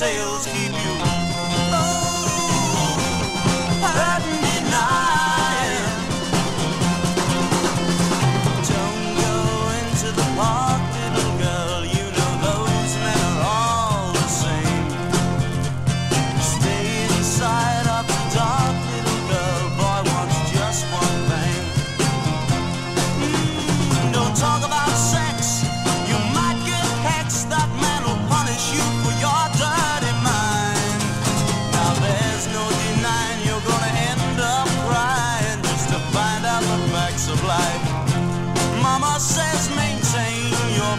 tales.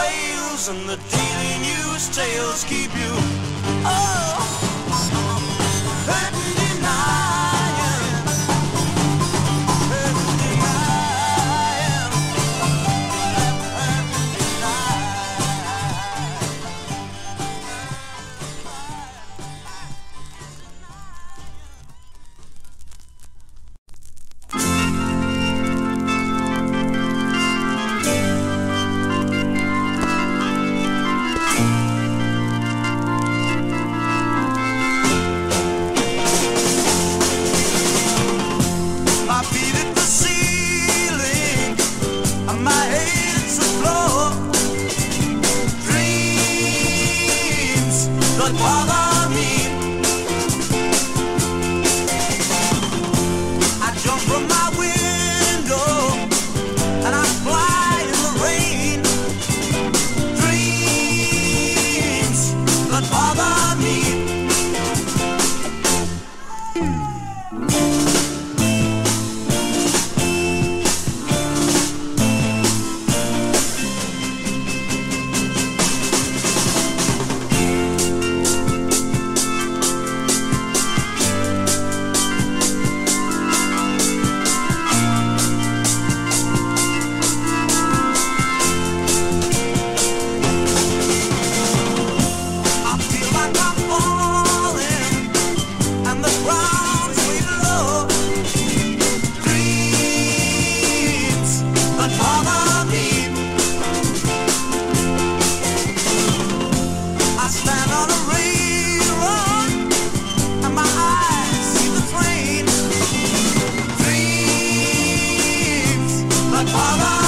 whales and the daily news tales keep you. Oh. But while I Baba.